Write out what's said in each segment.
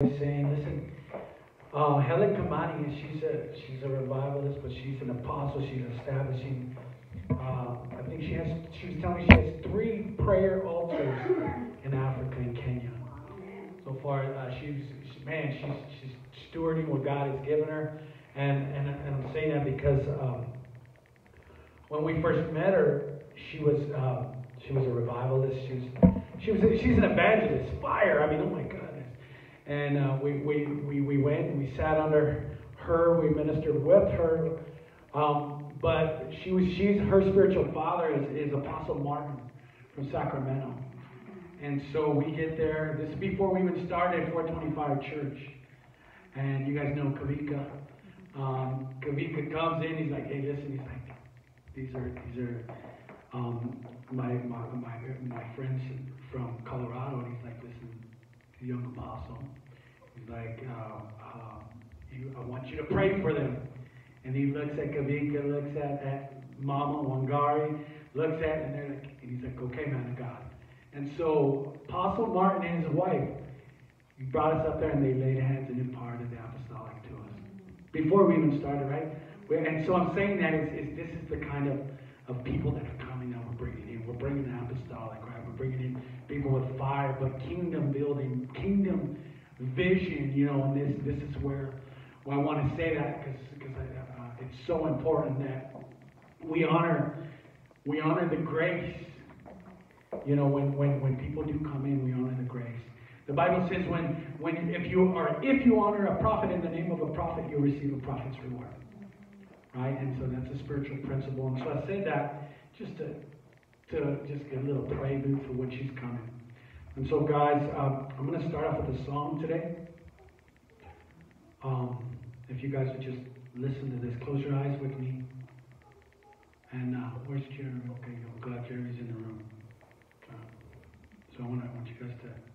saying, listen, uh, Helen Kamani, she's a she's a revivalist, but she's an apostle. She's establishing. Uh, I think she has. She was telling me she has three prayer altars in Africa and Kenya. So far, uh, she's she, man, she's she's stewarding what God has given her, and and, and I'm saying that because um, when we first met her, she was uh, she was a revivalist. She was she was she's an evangelist, fire. I mean, oh my and uh, we, we, we, we went and we sat under her, we ministered with her. Um, but she was, she's, her spiritual father is, is Apostle Martin from Sacramento. And so we get there. This is before we even started 425 Church. And you guys know Kavika. Um, Kavika comes in. He's like, hey, listen. He's like, these are these are um, my, my my my friends from Colorado. And he's like, listen, young apostle. Like, uh, you, I want you to pray for them. And he looks at Kavika, looks at, Mama Wangari, looks at, and they're like, and he's like, okay, man of God. And so Apostle Martin and his wife brought us up there and they laid hands and imparted the apostolic to us before we even started, right? And so I'm saying that is, is this is the kind of, of people that are coming that we're bringing in. We're bringing the apostolic, right? We're bringing in people with fire, but kingdom building, kingdom vision, you know, and this this is where, where I want to say that because uh, it's so important that we honor we honor the grace. You know, when, when, when people do come in, we honor the grace. The Bible says when, when if you are if you honor a prophet in the name of a prophet, you'll receive a prophet's reward. Right? And so that's a spiritual principle. And so I say that just to to just get a little prelude for when she's coming. And so, guys, um, I'm going to start off with a song today. Um, if you guys would just listen to this, close your eyes with me. And uh, where's Jeremy? Okay, I'm glad Jeremy's in the room. Uh, so I want, I want you guys to.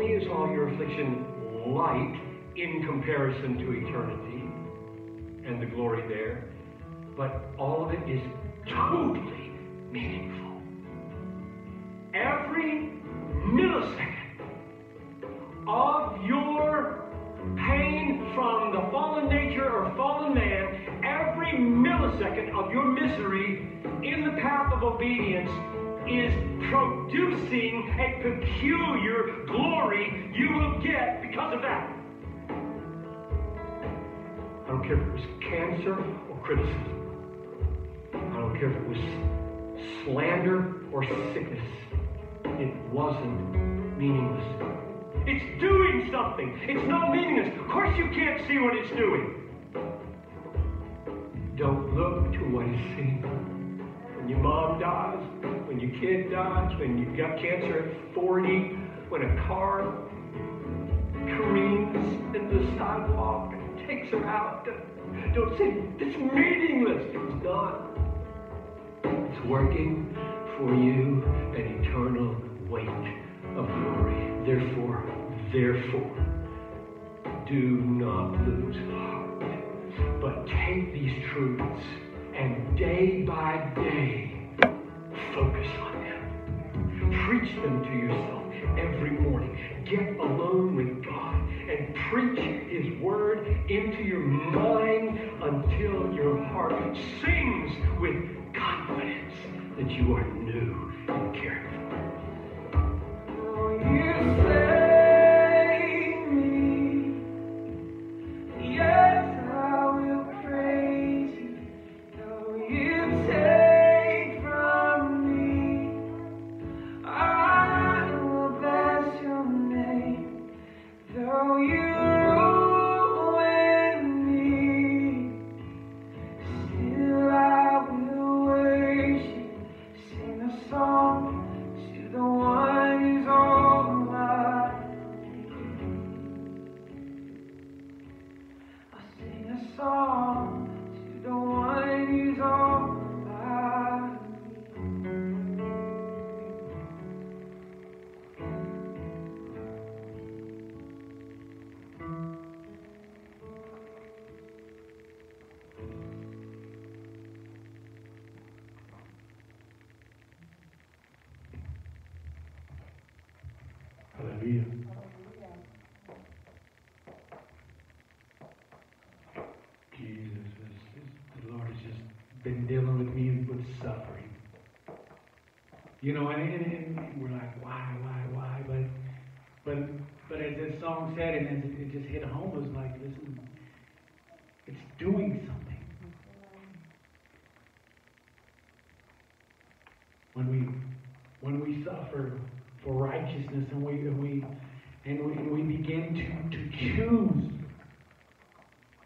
Only is all your affliction light in comparison to eternity and the glory there, but all of it is totally meaningful. Every millisecond of your pain from the fallen nature or fallen man, every millisecond of your misery in the path of obedience is producing a peculiar glory you will get because of that. I don't care if it was cancer or criticism. I don't care if it was slander or sickness. It wasn't meaningless. It's doing something. It's not meaningless. Of course you can't see what it's doing. Don't look to what is seen. When your mom dies, when your kid dies, when you've got cancer at 40, when a car careens into the sidewalk and takes her out, don't say, it's meaningless. It's not. It's working for you an eternal weight of glory. Therefore, therefore, do not lose heart, but take these truths and day by day focus on them. Preach them to yourself every morning. Get alone with God and preach His word into your mind until your heart sings with confidence that you are new and cared for. Oh, You suffering. You know, and, and, and we're like, why, why, why? But, but, but as this song said, and as it just hit home, it was like, listen, it's doing something. When we, when we suffer for righteousness, and we, and we, and we, and we begin to, to choose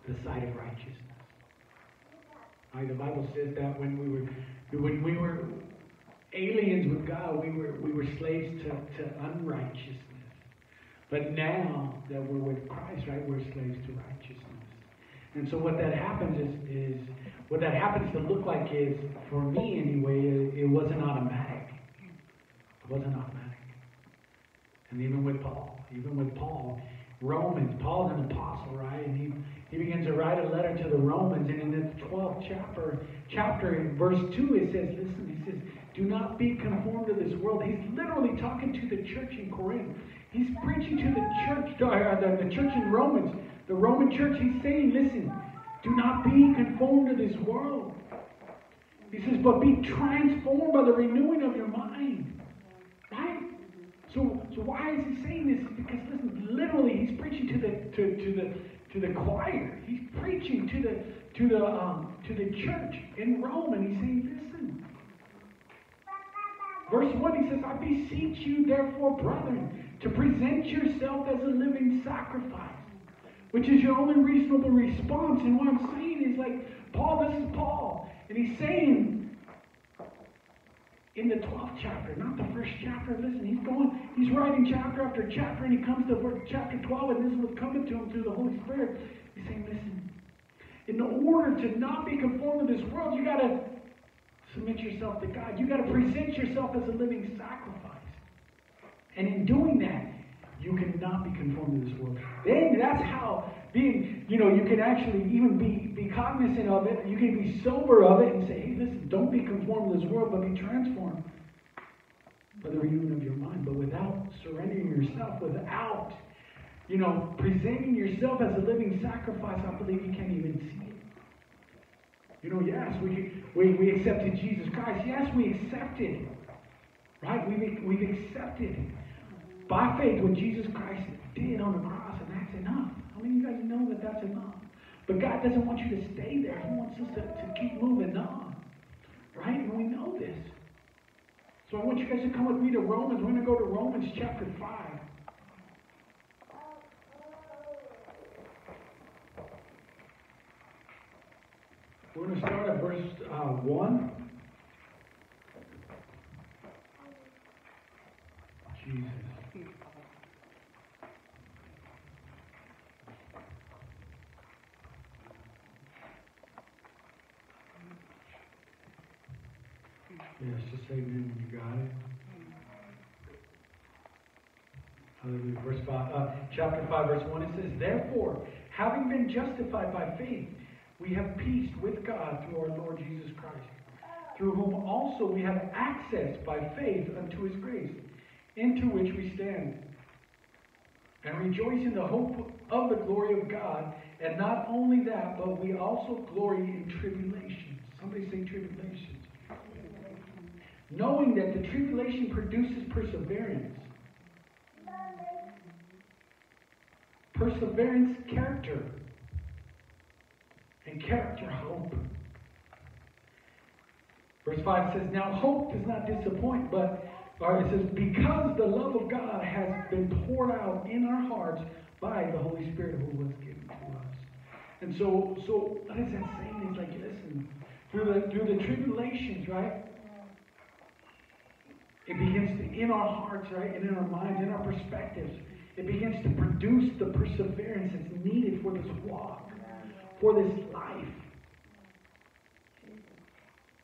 the side of righteousness. Right, the Bible says that when we were when we were aliens with God. We were, we were slaves to, to unrighteousness. But now that we're with Christ, right, we're slaves to righteousness. And so what that happens is, is what that happens to look like is, for me anyway, it, it wasn't automatic. It wasn't automatic. And even with Paul, even with Paul, Romans, Paul's an apostle, right? And he, he begins to write a letter to the Romans, and in the 12th chapter, chapter in verse 2, it says, listen, he says, do not be conformed to this world. He's literally talking to the church in Corinth. He's preaching to the church, uh, the, the church in Romans, the Roman church. He's saying, listen, do not be conformed to this world. He says, but be transformed by the renewing of your mind. Right? So, so why is he saying this? Because listen, literally, he's preaching to the to, to the to the choir. He's preaching to the to the um, to the church in Rome, and he's saying, listen, Verse 1, he says, I beseech you, therefore, brethren, to present yourself as a living sacrifice, which is your only reasonable response. And what I'm saying is like, Paul, this is Paul. And he's saying in the 12th chapter, not the first chapter, listen, he's going, he's writing chapter after chapter, and he comes to chapter 12, and this is what's coming to him through the Holy Spirit. He's saying, listen, in order to not be conformed to this world, you got to submit yourself to God. You got to present yourself as a living sacrifice. And in doing that, you cannot be conformed to this world. Then that's how being, you know, you can actually even be, be cognizant of it. You can be sober of it and say, hey, listen, don't be conformed to this world, but be transformed by the renewing of your mind. But without surrendering yourself, without, you know, presenting yourself as a living sacrifice, I believe you can't even see it. You know, yes, we, we, we accepted Jesus Christ. Yes, we accepted. Right? We've, we've accepted by faith what Jesus Christ did on the cross, and that's enough. Many of you guys know that that's enough? But God doesn't want you to stay there. He wants us to, to keep moving on. Right? And we know this. So I want you guys to come with me to Romans. We're going to go to Romans chapter 5. We're going to start at verse uh, 1. Jesus. Yes, just say amen when you got it. Hallelujah. Verse five, uh, chapter 5, verse 1, it says, Therefore, having been justified by faith, we have peace with God through our Lord Jesus Christ, through whom also we have access by faith unto his grace, into which we stand, and rejoice in the hope of the glory of God. And not only that, but we also glory in tribulations. Somebody say tribulations knowing that the tribulation produces perseverance. Perseverance, character. And character, hope. Verse 5 says, Now hope does not disappoint, but, or it says, because the love of God has been poured out in our hearts by the Holy Spirit who was given to us. And so, so what is that saying? It's like, listen, through the, through the tribulations, right? It begins to, in our hearts, right, and in our minds, in our perspectives, it begins to produce the perseverance that's needed for this walk, for this life.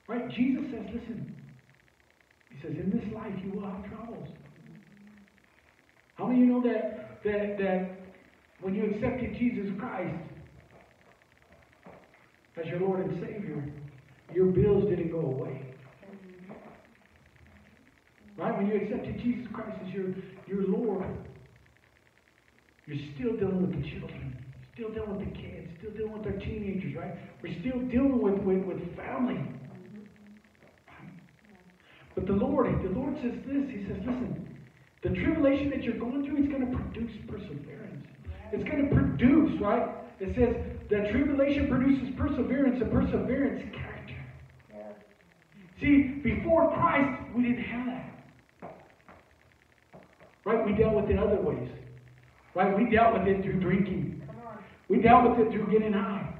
Right? Jesus says, listen, he says, in this life you will have troubles. How many of you know that, that, that when you accepted Jesus Christ as your Lord and Savior, your bills didn't go away? Right? When you accepted Jesus Christ as your, your Lord, you're still dealing with the children, still dealing with the kids, still dealing with our teenagers, right? We're still dealing with, with, with family. But the Lord, the Lord says this, He says, listen, the tribulation that you're going through is going to produce perseverance. It's going to produce, right? It says that tribulation produces perseverance, and perseverance character. See, before Christ, we didn't have that. Right? We dealt with it other ways. Right? We dealt with it through drinking. We dealt with it through getting high.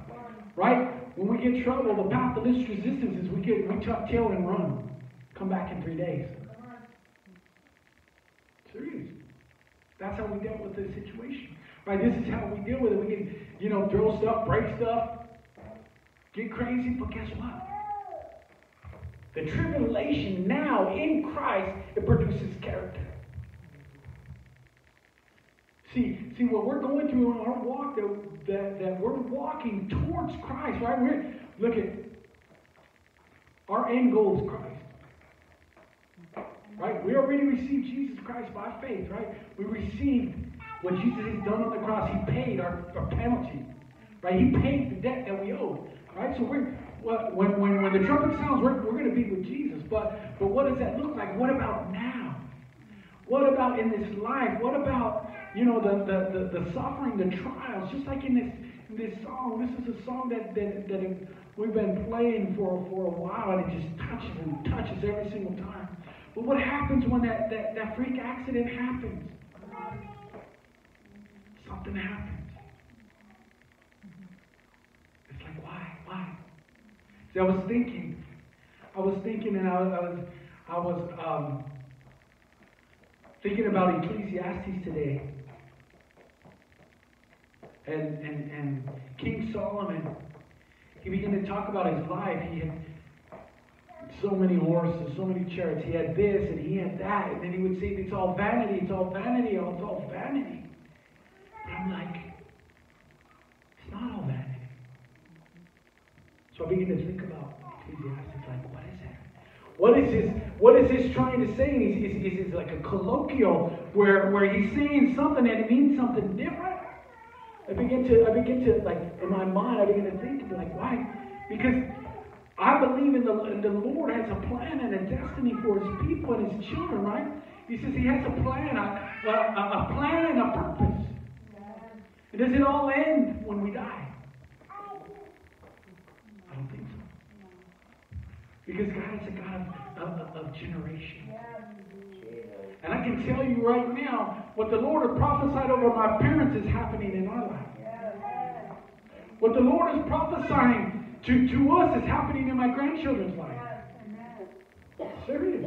Right? When we get trouble, the path of least resistance is we get we tuck tail and run. Come back in three days. Serious. That's how we dealt with the situation. Right? This is how we deal with it. We can, you know, throw stuff, break stuff, get crazy, but guess what? The tribulation now in Christ, it produces character. See, see what we're going through in our walk that, that, that we're walking towards Christ, right? We're look at our end goal is Christ. Right? We already received Jesus Christ by faith, right? We received what Jesus has done on the cross. He paid our, our penalty. Right? He paid the debt that we owed. Right? So we're when, when, when the trumpet sounds, we're, we're going to be with Jesus. But but what does that look like? What about now? What about in this life? What about you know, the, the, the, the, suffering, the trials, just like in this, in this song. This is a song that, that, that we've been playing for, for a while, and it just touches and touches every single time. But what happens when that, that, that freak accident happens? Something happens. It's like, why? Why? See, I was thinking, I was thinking, and I, I was, I was um, thinking about Ecclesiastes today. And, and, and King Solomon, he began to talk about his life. He had, so many horses, so many chariots. He had this and he had that. And then he would say, It's all vanity, it's all vanity, oh, it's all vanity. But I'm like, It's not all vanity. So I begin to think about Ecclesiastes, like, what is it? What is this? What is this trying to say? Is, is, is like a colloquial where, where he's saying something and it means something different? I begin to, I begin to, like, in my mind, I begin to think, be like, why? Because I believe in the, the Lord has a plan and a destiny for his people and his children, right? He says he has a plan, a, a, a plan and a purpose. And does it all end when we die? I don't think so. Because God is a God of, of, of generation. And I can tell you right now, what the Lord has prophesied over my parents is happening in our life. What the Lord is prophesying to, to us is happening in my grandchildren's life. Serious.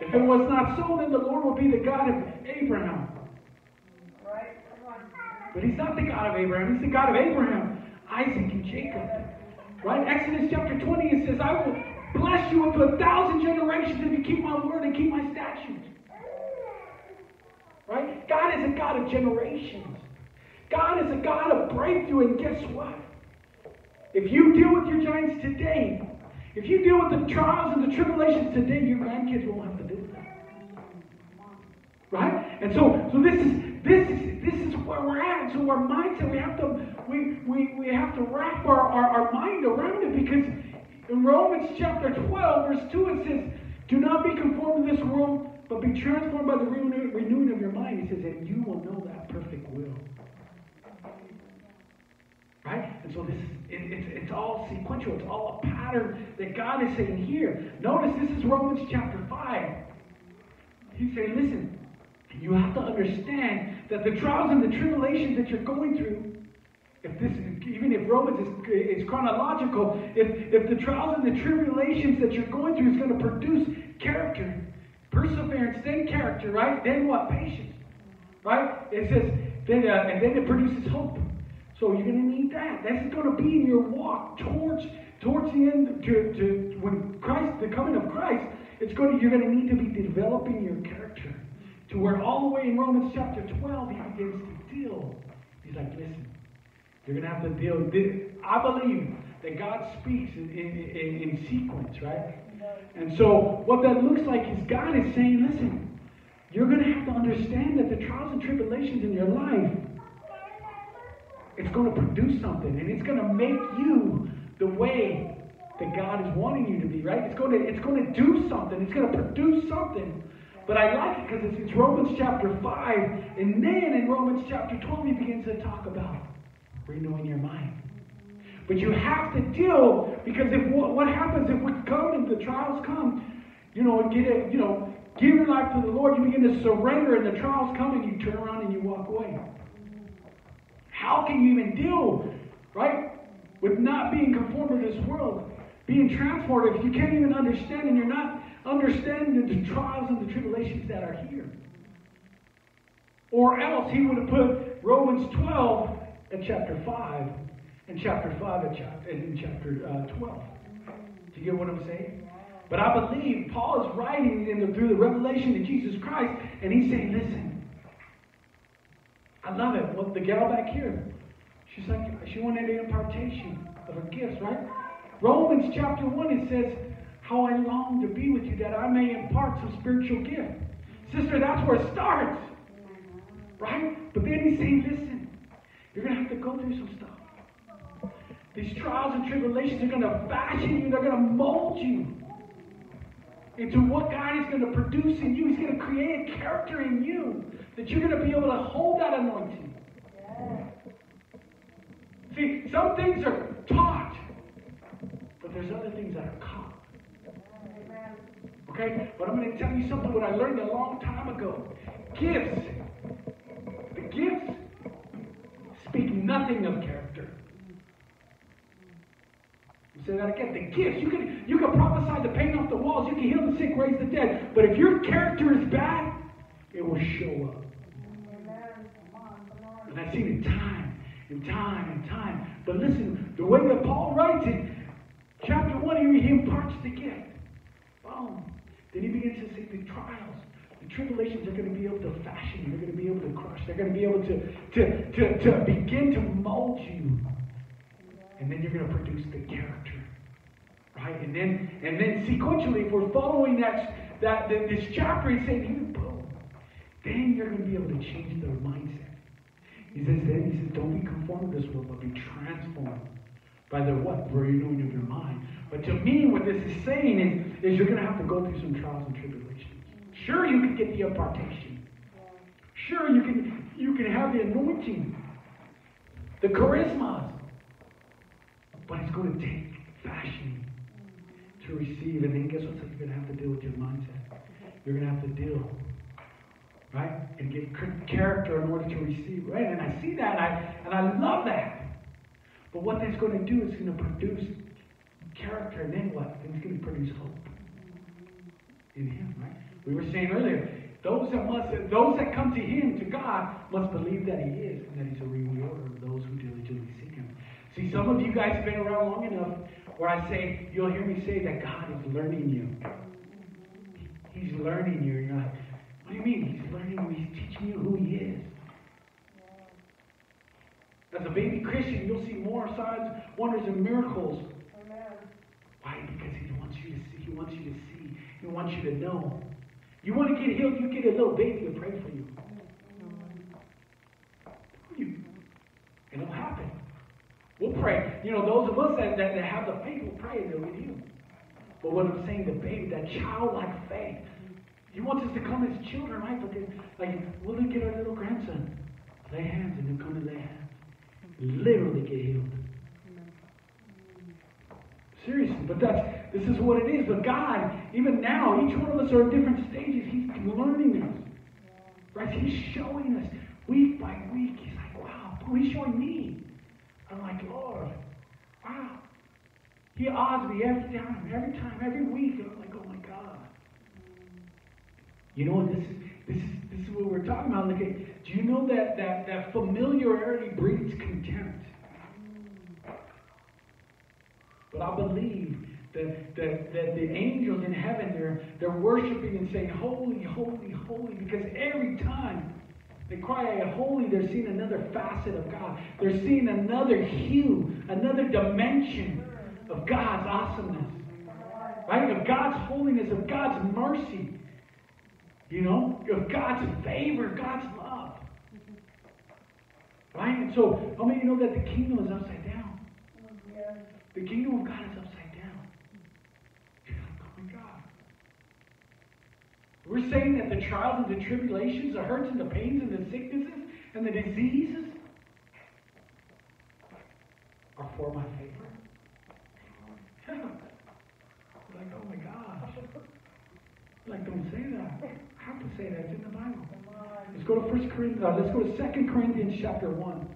If it was not so, then the Lord would be the God of Abraham. But he's not the God of Abraham, he's the God of Abraham, Isaac, and Jacob. Right? Exodus chapter 20, it says, I will bless you into a thousand generations if you keep my word and keep my statutes. Right? God is a God of generations. God is a God of breakthrough, and guess what? If you deal with your giants today, if you deal with the trials and the tribulations today, your grandkids won't have to do that. Right? And so, so this is this is this is where we're at. So our mindset, we have to we we, we have to wrap our, our, our mind around it because in Romans chapter 12, verse 2, it says, Do not be conformed to this world, but be transformed by the renewing of your mind. It says, and you will know that perfect will. Right? And so this is it, it's, it's all sequential, it's all a pattern that God is saying here. Notice this is Romans chapter 5. He's saying, listen, you have to understand that the trials and the tribulations that you're going through, if this even if Romans is, is chronological, if, if the trials and the tribulations that you're going through is going to produce character, perseverance, then character, right? Then what? Patience, right? It says, then, uh, and then it produces hope. So you're going to need that. That's going to be in your walk towards towards the end to, to when Christ, the coming of Christ. It's going to you're going to need to be developing your character to where all the way in Romans chapter 12 he begins to deal. He's like, listen, you're going to have to deal. I believe that God speaks in, in, in, in sequence, right? And so what that looks like is God is saying, listen, you're going to have to understand that the trials and tribulations in your life it's going to produce something and it's going to make you the way that God is wanting you to be, right? It's going to, it's going to do something. It's going to produce something. But I like it because it's, it's Romans chapter 5. And then in Romans chapter 12, he begins to talk about renewing your mind. But you have to deal because if what, happens if we come and the trials come, you know, get it, you know, give your life to the Lord, you begin to surrender, and the trials come, and you turn around and you walk away. How can you even deal, right, with not being conformed to this world, being transformed if you can't even understand and you're not understanding the trials and the tribulations that are here? Or else he would have put Romans 12 at chapter 5 and chapter 5 at chapter, in chapter uh, 12. Do you get what I'm saying? But I believe Paul is writing the, through the revelation of Jesus Christ, and he's saying, listen, I love it. Well, the gal back here, she's like, she wanted an impartation of her gifts, right? Romans chapter 1, it says, How I long to be with you that I may impart some spiritual gift. Sister, that's where it starts. Right? But then he's saying, listen, you're going to have to go through some stuff. These trials and tribulations are going to fashion you, they're going to mold you into what God is going to produce in you. He's going to create a character in you that you're going to be able to hold that anointing. See, some things are taught, but there's other things that are caught. Okay? But I'm going to tell you something what I learned a long time ago. Gifts, the gifts nothing of character. You say that again. The gifts. You can you can prophesy the paint off the walls. You can heal the sick, raise the dead. But if your character is bad, it will show up. And I've seen it time and time and time. But listen, the way that Paul writes it, Chapter 1, he, imparts the gift. Boom. Then he begins to say the trials, the tribulations are going to be able to fashion you. They're going to be able to crush. They're going to be able to, to, to, to begin to mold you. And then you're going to produce the character. Right? And then and then sequentially, if we're following that, that, that this chapter, he's saying, boom. Then you're going to be able to change their mindset. He says, then he says, don't be conformed to this world, but be transformed by the what? Renewing of your mind. But to me, what this is saying is, is you're going to have to go through some trials and tribulations. Sure, you can get the impartation. Sure, you can you can have the anointing, the charismas. But it's going to take fashioning to receive. And then guess what? You're going to have to deal with your mindset. You're going to have to deal, right? And get character in order to receive, right? And I see that, and I, and I love that. But what that's going to do is going to produce character, and then what? It's going to produce hope in Him, right? We were saying earlier, those that must, those that come to Him, to God, must believe that He is, and that He's a rewarder of those who diligently seek Him. See, some of you guys have been around long enough where I say, you'll hear me say that God is learning you. He's learning you. You're like, what do you mean? He's learning you. He's teaching you who He is. As a baby Christian, you'll see more signs, wonders, and miracles. Amen. Why? Because He wants you to see. He wants you to see. He wants you to know. You want to get healed, you get a little baby to pray for you. it'll happen. We'll pray. You know, those of us that, that, have the faith will pray and they'll get healed. But what I'm saying, the baby, that childlike faith, he wants us to come as children, right? But then, like, we'll get our little grandson. Lay hands and he'll come and lay hands literally get healed. Seriously, but that's this is what it is. But God, even now, each one of us are at different stages. He's learning us. Right? He's showing us week by week. He's like, wow, he's showing me. I'm like, Lord, wow. He awes me every time, every time, every week. And I'm like, oh my God. You know, what this is this is this is what we're talking about. Do you know that, that, that familiarity breeds contempt? But I believe that, that, that the angels in heaven, they're, they're worshiping and saying, Holy, holy, holy, because every time they cry out, Holy, they're seeing another facet of God. They're seeing another hue, another dimension of God's awesomeness. Right? Of God's holiness, of God's mercy. You know, of God's favor, God's love. Right? And so, how many of you know that the kingdom is upside down? The kingdom of God is upside down. Oh my God. We're saying that the trials and the tribulations, the hurts and the pains and the sicknesses and the diseases are for my favor. Yeah. Like, oh my gosh. Like, don't say that. I have to say that. It's in the Bible. Let's go to 1 Corinthians. Uh, let's go to 2 Corinthians chapter 1.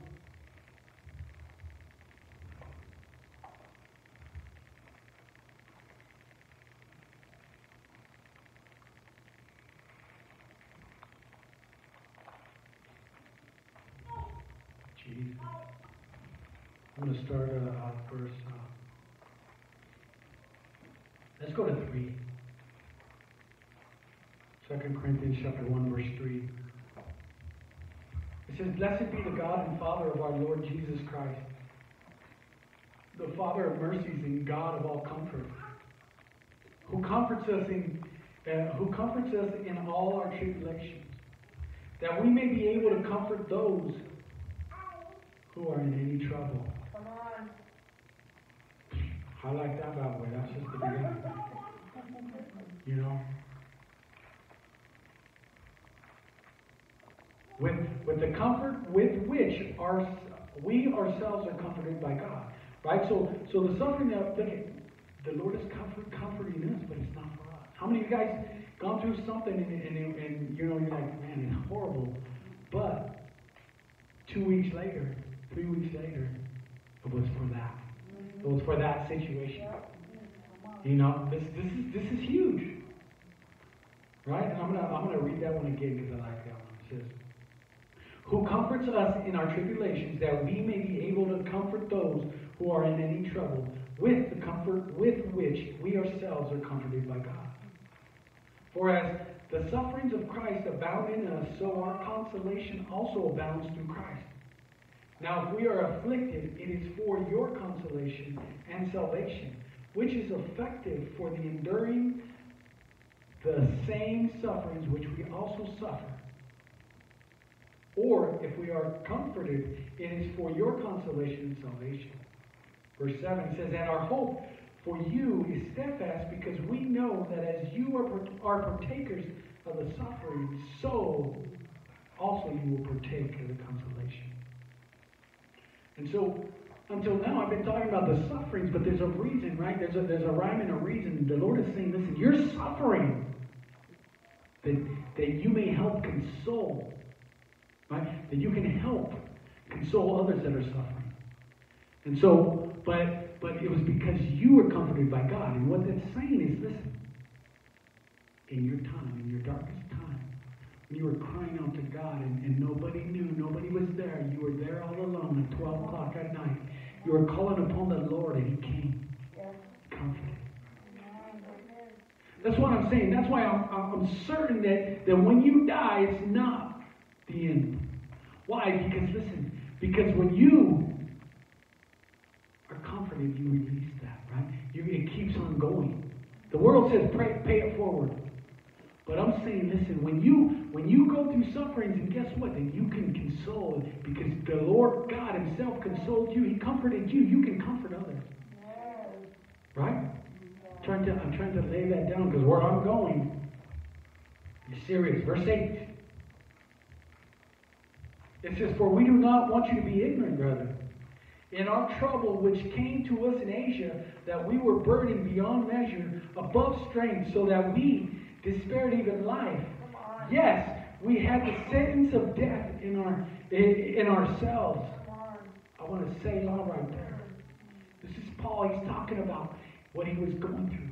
I'm going to start uh, verse. Uh, let's go to three. 2 Corinthians chapter 1, verse 3. It says, Blessed be the God and Father of our Lord Jesus Christ, the Father of mercies and God of all comfort, who comforts us in uh, who comforts us in all our tribulations, that we may be able to comfort those who are in any trouble. I like that, by the way. That's just the beginning. You know? with, with the comfort with which our, we ourselves are comforted by God. Right? So, so the suffering that, the Lord is comfort, comforting us, but it's not for us. How many of you guys gone through something and, and, and, you know, you're like, man, it's horrible. But two weeks later, three weeks later, it was for that. Was for that situation. You know, this, this, is, this is huge. Right? And I'm to I'm gonna read that one again because I like that one. It says, who comforts us in our tribulations, that we may be able to comfort those who are in any trouble with the comfort with which we ourselves are comforted by God. For as the sufferings of Christ abound in us, so our consolation also abounds through Christ. Now, if we are afflicted, it is for your consolation and salvation, which is effective for the enduring the same sufferings which we also suffer. Or if we are comforted, it is for your consolation and salvation. Verse 7 says, And our hope for you is steadfast because we know that as you are, are partakers of the suffering, so also you will partake of the consolation. And so, until now, I've been talking about the sufferings, but there's a reason, right? There's a, there's a rhyme and a reason. The Lord is saying, listen, you're suffering that, that you may help console, right? That you can help console others that are suffering. And so, but but it was because you were comforted by God. And what that's saying is, listen, in your time, in your darkest you were crying out to God and, and nobody knew, nobody was there, you were there all alone at 12 o'clock at night. You were calling upon the Lord and He came. Comforted. That's what I'm saying. That's why I'm, I'm certain that, that when you die, it's not the end. Why? Because, listen, because when you are comforted, you release that, right? You, it keeps on going. The world says pray, pay it forward. But I'm saying, listen, when you when you go through sufferings, and guess what? Then you can console because the Lord God Himself consoled you. He comforted you. You can comfort others. Right? trying to, I'm trying to lay that down because where I'm going is serious. Verse 8. It says, For we do not want you to be ignorant, brethren, in our trouble which came to us in Asia, that we were burdened beyond measure, above strength, so that we despaired even life. Yes, we had the sentence of death in our in, in ourselves. I want to say law right there. This is Paul. He's talking about what he was going through.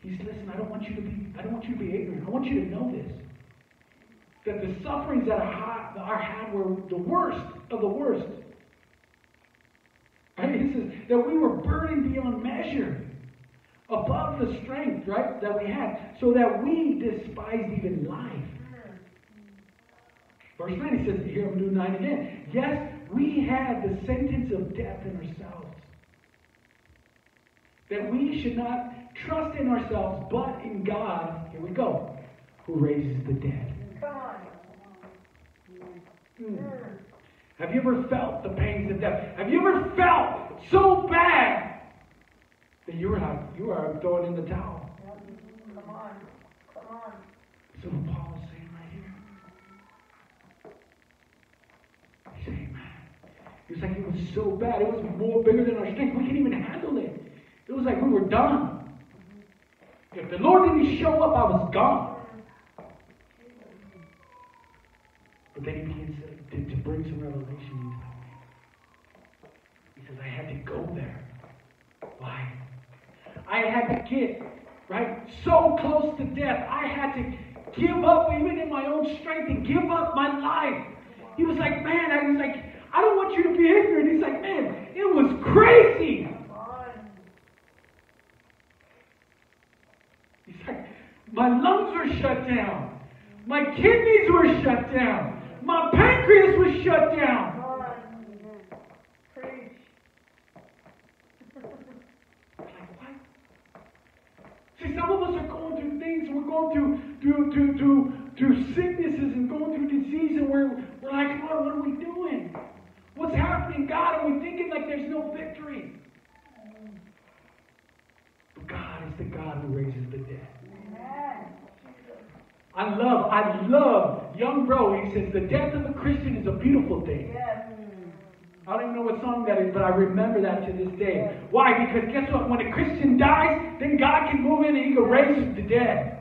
He said, listen, I don't want you to be, I don't want you to be ignorant. I want you to know this. That the sufferings that I had were the worst of the worst. Right? He says that we were burdened beyond measure, above the strength, right, that we had, so that we despised even life. Verse 9, he says, here I'm doing 9 again. Yes, we had the sentence of death in ourselves that we should not trust in ourselves, but in God, here we go, who raises the dead. Mm. Have you ever felt the pains of death? Have you ever felt so bad that you were not, you are throwing in the towel? Come on. Come on. What Paul is saying right here. He's saying, man. Was like, it was so bad. It was more bigger than our strength. We couldn't even handle it. It was like we were done. If the Lord didn't show up, I was gone. But then he begins to, to, to bring some revelation. He says, I had to go there. Why? I had to get, right, so close to death. I had to give up, even in my own strength, and give up my life. He was like, man, I was like, I don't want you to be ignorant. He's like, man, it was crazy. He's like, My lungs were shut down. My kidneys were shut down. My pancreas was shut down. See, some of us are going through things, we're going through, through, through, through, through sicknesses and going through disease, and we're, we're like, Lord, what are we doing? What's happening, God? And we're thinking like there's no victory. But God is the God who raises the dead. I love, I love young bro. He says the death of a Christian is a beautiful thing. I don't even know what song that is, but I remember that to this day. Why? Because guess what? When a Christian dies, then God can move in and He can raise the dead.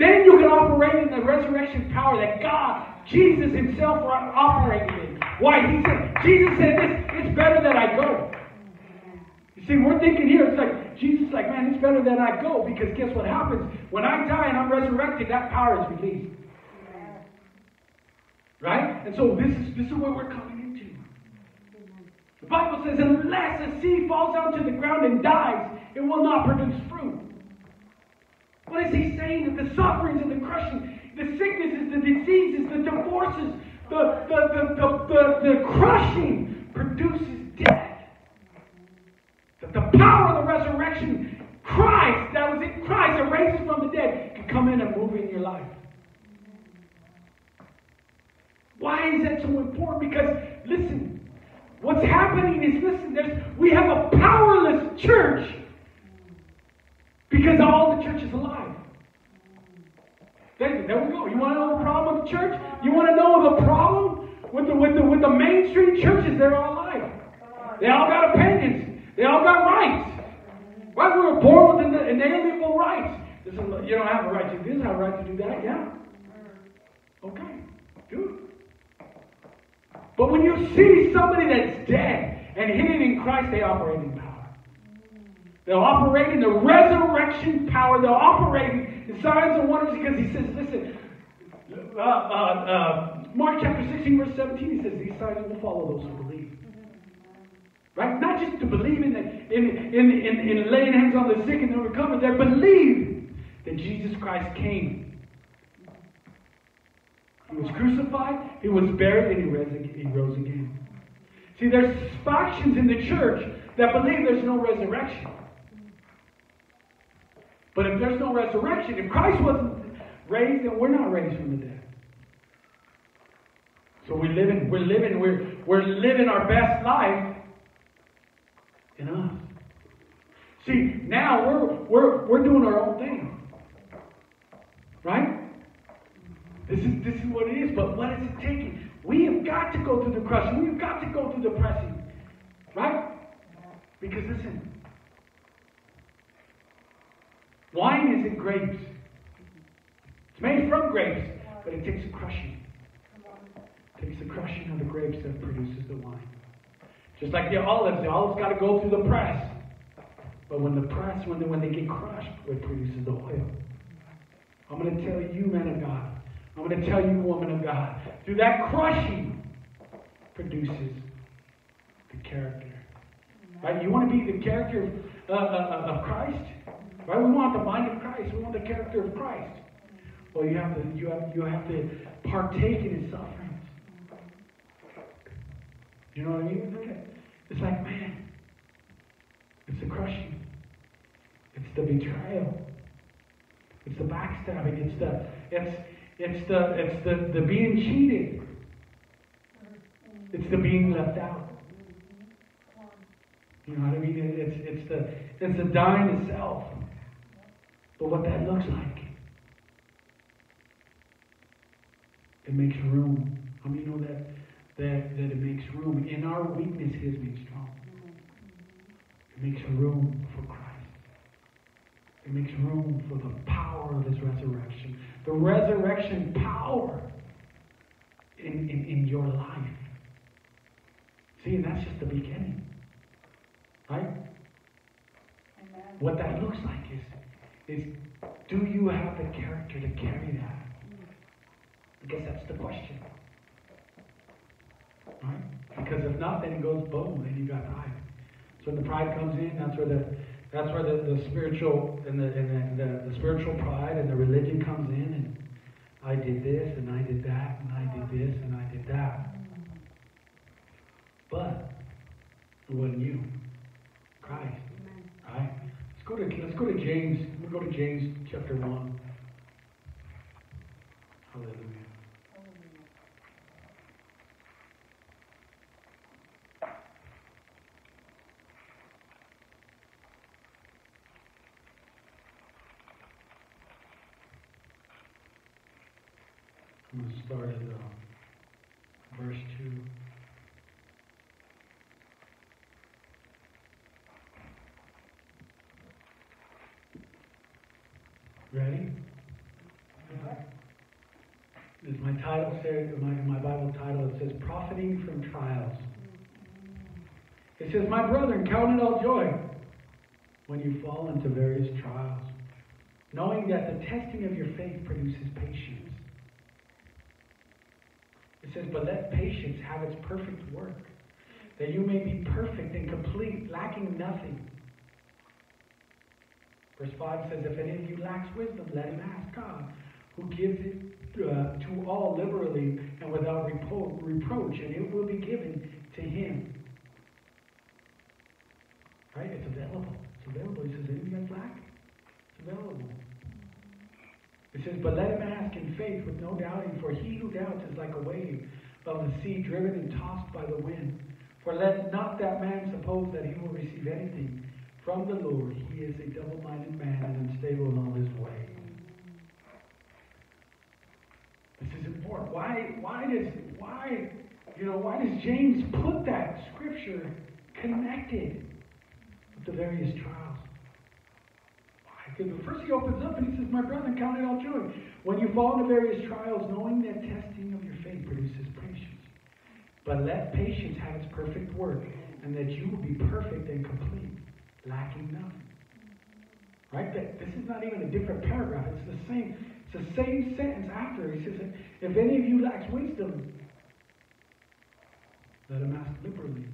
Then you can operate in the resurrection power that God, Jesus Himself, operated in. Why? He said, Jesus said this, it's better that I go. You see, we're thinking here, it's like, Jesus is like, man, it's better that I go because guess what happens? When I die and I'm resurrected, that power is released. Right? And so this is this is what we're coming into. The Bible says, unless a seed falls down to the ground and dies, it will not produce fruit. What is he saying? That the sufferings and the crushing, the sicknesses, the diseases, the divorces, the, the, the, the, crushing produces death. That the power of the resurrection, Christ, that was in Christ that raises from the dead, can come in and move in your life. Why is that so important? Because, listen, what's happening is, listen, there's, we have a powerless church because all the church is alive. There, there we go. You want to know the problem with the church? You want to know the problem with the, with the, with the mainstream churches? They're all alive. They all got opinions. They all got rights. Right? We were born with inalienable rights. This is, you don't have a right to do this, have a right to do that. Yeah. Okay. Do it. But when you see somebody that's dead and hidden in Christ, they operate in. They'll operate in the resurrection power. They'll operate in signs and wonders because he says, listen, uh, uh, uh, Mark chapter 16, verse 17, he says, these signs will follow those who believe. Right? Not just to believe in, the, in, in, in, in laying hands on the sick and the recovered, they believe that Jesus Christ came he was crucified, he was buried, and he rose again. See, there's factions in the church that believe there's no resurrection. But if there's no resurrection, if Christ wasn't raised, then we're not raised from the dead. So we're living, we're living, we're, we're living our best life in us. See, now we're, we're, we're doing our own thing. Right? This is, this is what it is, but what is it taking? We have got to go through the crushing. We've got to go through the pressing. Right? Because listen, wine isn't grapes. It's made from grapes, but it takes a crushing. It takes the crushing of the grapes that produces the wine. Just like the olives, the olives got to go through the press. But when the press, when they, when they get crushed, it produces the oil. I'm going to tell you, man of God, I'm going to tell you, woman of God, through that crushing produces the character. Right? You want to be the character of, uh, of Christ? Right? We want the mind of Christ. We want the character of Christ. Well, you have to you have you have to partake in his sufferings. You know what I mean? It's like man. It's the crushing. It's the betrayal. It's the backstabbing. It's the it's it's the, it's the, the being cheated. It's the being left out. You know what I mean? It's, it's, the, it's the dying to self. But what that looks like, it makes room. How many know that, that, that it makes room? In our weakness, His makes strong. It makes room for Christ. It makes room for the power of His resurrection the resurrection power in, in, in your life. See, and that's just the beginning. Right? What that looks like is, is do you have the character to carry that? I guess that's the question. Right? Because if not, then it goes boom, then you got pride. So when the pride comes in, that's where the that's where the, the spiritual and the and the, the, the spiritual pride and the religion comes in and I did this and I did that and I did this and I did that. But it wasn't you. Christ. Go to let's go to James. Let's go to James chapter one. Hallelujah. I'm going to start at uh, verse 2. Ready? As my title says, my, my Bible title, it says Profiting from Trials. It says, My brethren, count it all joy when you fall into various trials, knowing that the testing of your faith produces patience. It says, But let patience have its perfect work, that you may be perfect and complete, lacking nothing. Verse 5 says, If any of you lacks wisdom, let him ask God, who gives it uh, to all liberally and without repro- reproach, and it will be given to him. Right? It's available. It's available. He says, Any of you lack? It's available. It says, But let him ask in faith with no doubting, for he who doubts is like a wave of the sea driven and tossed by the wind. For let not that man suppose that he will receive anything from the Lord. He is a double minded man and unstable in all his ways. This is important. Why why does why you know why does James put that scripture connected with the various trials? Why? Because first he opens up and he says, My brother, count it all joy. When you fall into various trials, knowing that testing of your faith produces patience. But let patience have its perfect work, and that you will be perfect and complete, lacking nothing. Right? That this is not even a different paragraph. It's the same, it's the same sentence after. He says, If any of you lacks wisdom, let him ask liberally.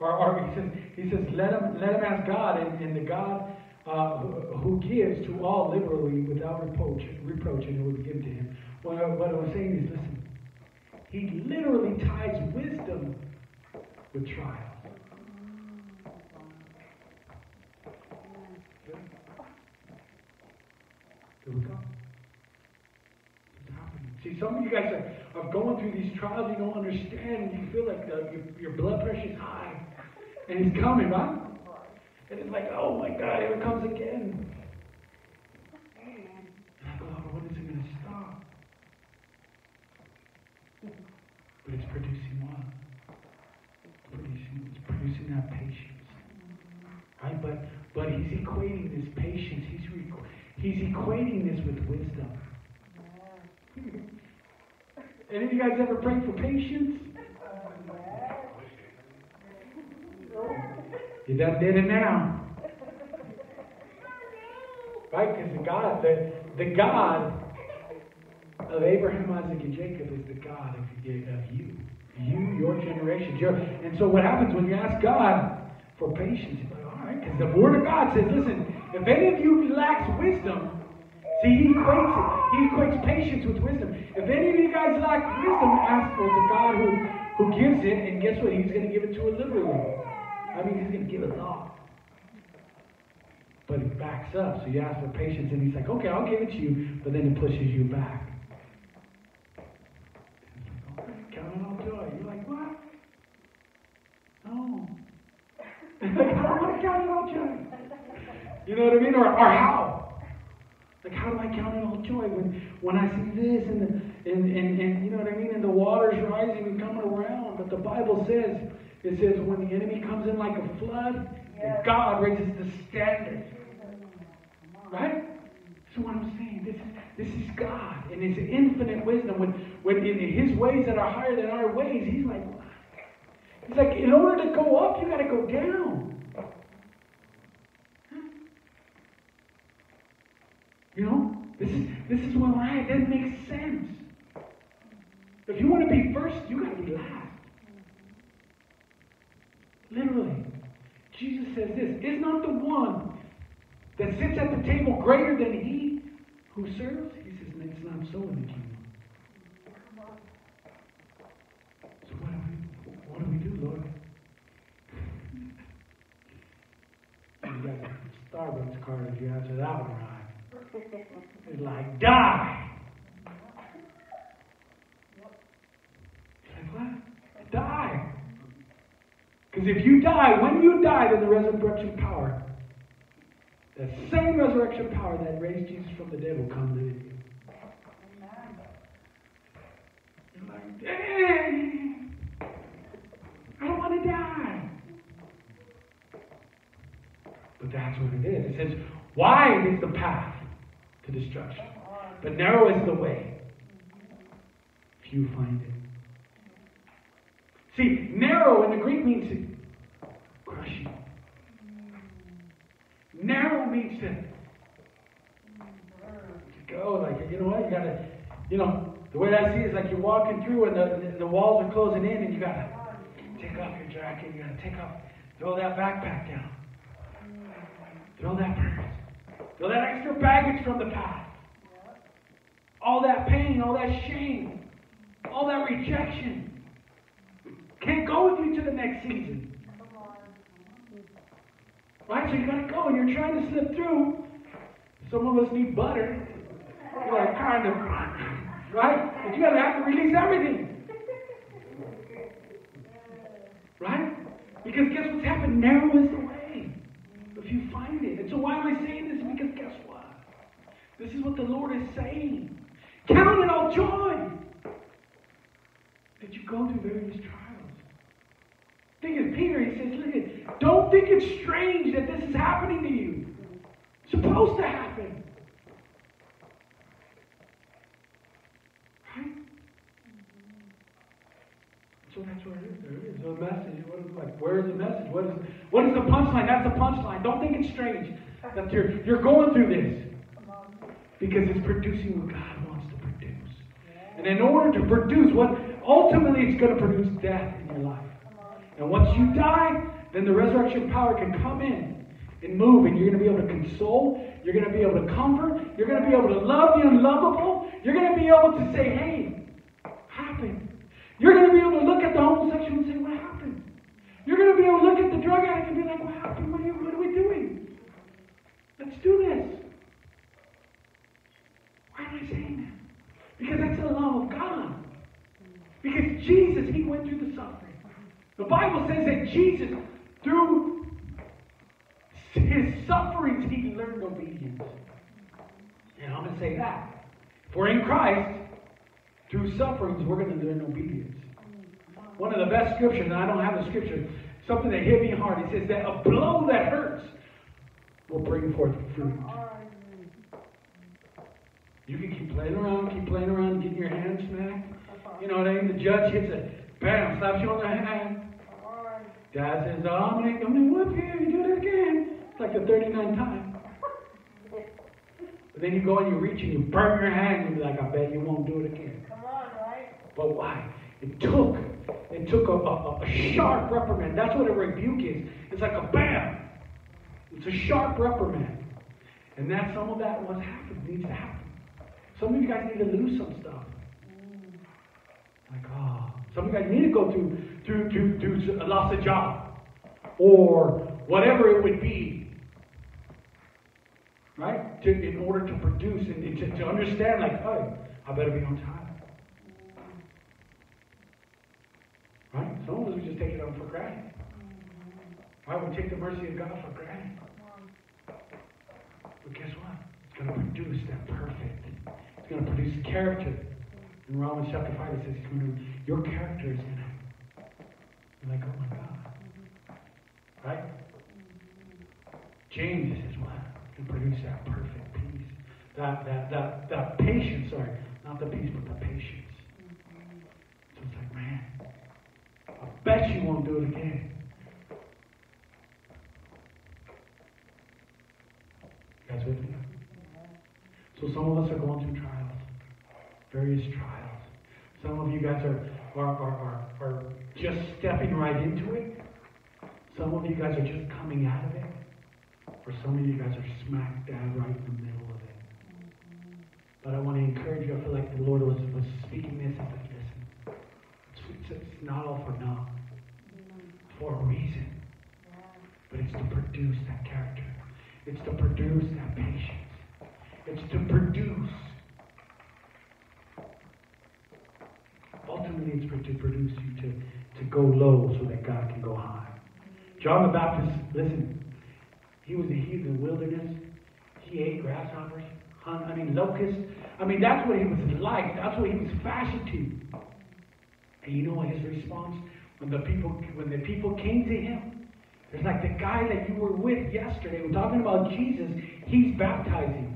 Or, or he says, he says, let him, let him ask God, and, and the God uh, who, who, gives to all liberally without reproach, reproach, and it will be given to him. What, I, what I was saying is, listen, he literally ties wisdom with trials. Here we go. See, some of you guys are, are going through these trials you don't understand, and you feel like the, your, your blood pressure is high, and it's coming, right? And it's like, oh my God, here it comes again. And I go, Lord, when is it going to stop? But it's producing what? Producing, it's producing that patience. Right? But but he's equating this patience, he's, he's equating this with wisdom. Any of you guys ever prayed for patience? You done did it now. Right? Because the God, the, the God of Abraham, Isaac, and Jacob is the God of, of you. You, your generation. Your, and so what happens when you ask God for patience? He's like, all right, because the Word of God says, listen, if any of you lacks wisdom, See, he equates it. He equates patience with wisdom. If any of you guys lack wisdom, ask for the God who, who gives it, and guess what? He's going to give it to us liberally. I mean, he's going to give it all. But he backs up. So you ask for patience, and he's like, okay, I'll give it to you, but then he pushes you back. It joy. You're like, what? No. like, I don't want to count it all joy. You know what I mean? Or, or how? Like, how do I count it all joy when, when I see this and, the, and, and, and, you know what I mean? And the water's rising and coming around. But the Bible says, it says, when the enemy comes in like a flood, yes. God raises the standard. Right? So what I'm saying, this is, this is God and His infinite wisdom. When, when in His ways that are higher than our ways, He's like, He's like, in order to go up, you got to go down. You know, this is this is. It doesn't make sense. If you want to be first, you got to be last. Literally, Jesus says this: Is not the one that sits at the table greater than he who serves? He says, it's not so in the kingdom. So what do we what do we do, Lord? You got a Starbucks card if you answer that one right. It's like, die. like, what? Die. Because if you die, when you die, then the resurrection power, the same resurrection power that raised Jesus from the dead will come to you. You're like, dang, I don't want to die. But that's what it is. It says, wide is the path to destruction. But narrow is the way. Few find it. See, narrow in the Greek means to crushing. Narrow means to, to go like you know what you gotta you know the way I see it is like you're walking through and the, the walls are closing in and you gotta take off your jacket. You gotta take off, throw that backpack down. Throw that purse. Throw that extra baggage from the past. All that pain, all that shame, all that rejection. Can't go with you to the next season. Right? So you gotta go and you're trying to slip through. Some of us need butter. You're like kind of right? But you gotta have to release everything. Right? Because guess what's happened? Narrow is the way. If you find it. And so why am I saying this? What? This is what the Lord is saying. Count it all joy that you go through various trials. Think of Peter, he says, look don't think it's strange that this is happening to you. It's supposed to happen. Right? So that's where it is. There is. The message. What is like? Where is the message? What is what is the punchline? That's the punchline. Don't think it's strange that you're you're going through this. Because it's producing what God wants to produce. And in order to produce what ultimately it's going to produce death in your life. And once you die, then the resurrection power can come in and move, and you're going to be able to console, you're going to be able to comfort, you're going to be able to love the unlovable, you're going to be able to say, hey, happened. You're going to be able to look at the homosexual and say, what happened? You're going to be able to look at the drug addict and be like, what happened? What are, you, what are we doing? Let's do this. That? Because that's the love of God. Because Jesus, He went through the suffering. The Bible says that Jesus, through His sufferings, He learned obedience. And I'm going to say that. For in Christ, through sufferings, we're going to learn obedience. One of the best scriptures, and I don't have the scripture, something that hit me hard. It says that a blow that hurts will bring forth fruit. You can keep playing around, keep playing around, getting your hand smacked. You know what I mean? The judge hits it, bam, slaps you on the hand. Dad says, oh, I'm I'm gonna whoop you, you do it again. It's like the 39th time. But then you go and you reach and you burn your hand and you're like, I bet you won't do it again. Come on, right? But why? It took, it took a, a, a sharp reprimand. That's what a rebuke is. It's like a bam. It's a sharp reprimand. And that's some of that what's happened needs to happen. Some of you guys need to lose some stuff. Like, oh, some of you guys need to go to, to, through through, through a job. Or whatever it would be. Right? To, in order to produce and, to, to understand, like, oh, I better be on time. Right? Some of us we just take it on for granted. Right? We take the mercy of God for granted. But guess what? It's going to produce that perfect. Going to produce character. In Romans chapter 5, it says, it's going to, your character is going to. You're like, oh my God. Right? James is what? Can produce that perfect peace. That, that, that, that patience, sorry. Not the peace, but the patience. So it's like, man, I bet you won't do it again. You guys with me? So some of us are going through trials, various trials. Some of you guys are, are, are, are, are just stepping right into it. Some of you guys are just coming out of it. Or some of you guys are smack dab right in the middle of it. But I want to encourage you. I feel like the Lord was, was speaking this. I like, listen, it's, it's not all for naught. For a reason. But it's to produce that character. It's to produce that patience. It's to produce. Ultimately, it's to produce you to, to go low so that God can go high. John the Baptist, listen, he was a heathen in the wilderness. He ate grasshoppers, hunt, I mean locusts. I mean, that's what he was like. That's what he was fashioned to. And you know what his response? When the people when the people came to him, it's like the guy that you were with yesterday. We're talking about Jesus. He's baptizing.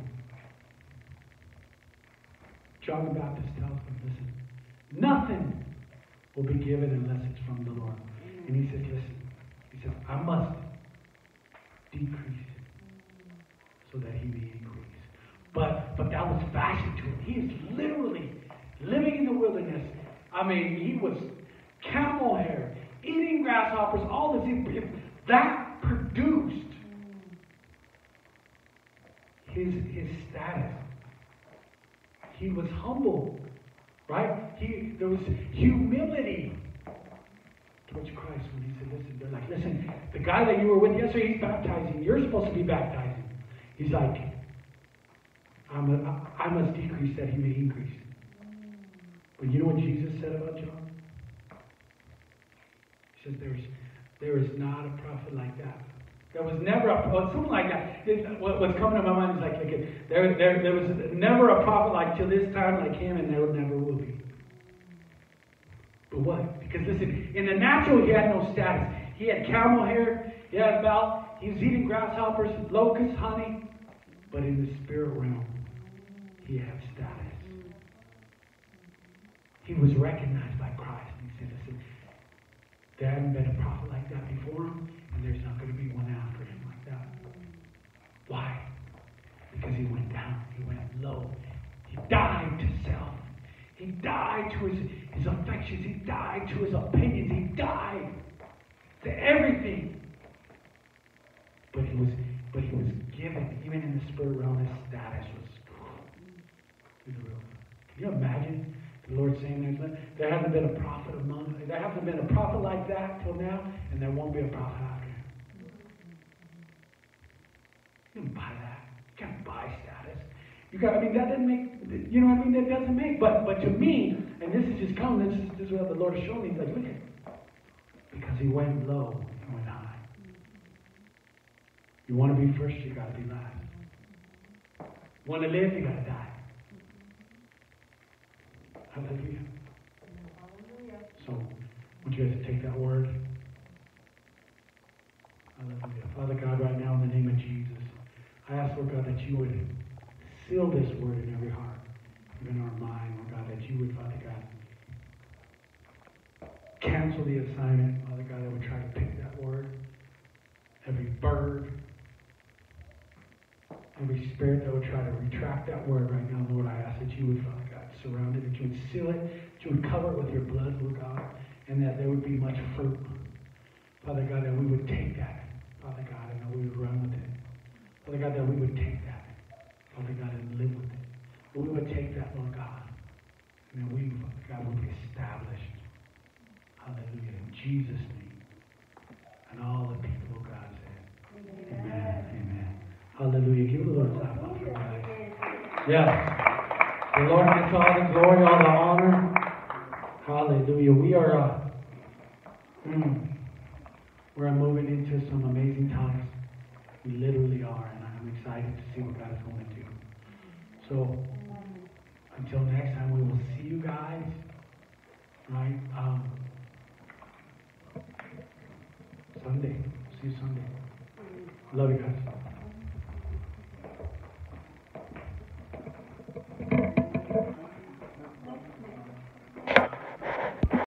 John the Baptist tells them, listen, nothing will be given unless it's from the Lord. And he says, listen, he says, I must decrease so that he may increase. But but that was fashioned to him. He is literally living in the wilderness. I mean, he was camel hair, eating grasshoppers, all this, if that produced his, his status. He was humble, right? He, there was humility towards Christ when he said, listen, they're like, listen, the guy that you were with yesterday, he's baptizing. You're supposed to be baptizing. He's like, I'm must decrease that he may increase. But you know what Jesus said about John? He says, there's, there is not a prophet like that. There was never a, well, something like that. What, what's coming to my mind is like, there, there, there was never a prophet like till this time like him, and there never will be. But what? Because listen, in the natural, he had no status. He had camel hair, he had a belt, he was eating grasshoppers, locusts, honey. But in the spirit realm, he had status. He was recognized by Christ. He said, listen, there hadn't been a prophet like that before him, there's not going to be one after him like that. Why? Because he went down, he went low. He died to self. He died to his, his affections. He died to his opinions. He died to everything. But he was but he was given, even in the spirit realm, his status was through the roof. Can you imagine the Lord saying there's there hasn't been a prophet among there hasn't been a prophet like that till now, and there won't be a prophet after him. You can buy that. You can't buy status. You got I mean that doesn't make you know what I mean that doesn't make but but to me, and this is just coming, this is this is what the Lord has shown me, he's like, look at because he went low and went high. You want to be first, you got to be last. Want to live, you got to die. Hallelujah. So, I want you guys to take that word. Hallelujah. Father God, right now in the name of Jesus, I ask, Lord God, that you would seal this word in every heart, even our mind, Lord God, that you would, Father God, cancel the assignment, Father God, that would try to pick that word. Every bird, every spirit that would try to retract that word right now, Lord, I ask that you would, Father God, surround it, that you would seal it, that you would cover it with your blood, Lord God, and that there would be much fruit. Father God, that we would take that, Father God, and that we would run with it. Father God, that we would take that, Father God, and live with it. We would take that, Lord God, and that we, Father God, would be established. Hallelujah. In Jesus' name. And all the people of God said, Amen. Amen. Hallelujah. Give the Lord a clap for guys. Yes. The Lord gets all the glory, all the honor. Hallelujah. We are uh, mm, we're moving into some amazing times. We literally are, and I'm excited to see what God is going to do. So until next time, we will see you guys. Right? Um, Sunday. See you Sunday. Love you guys.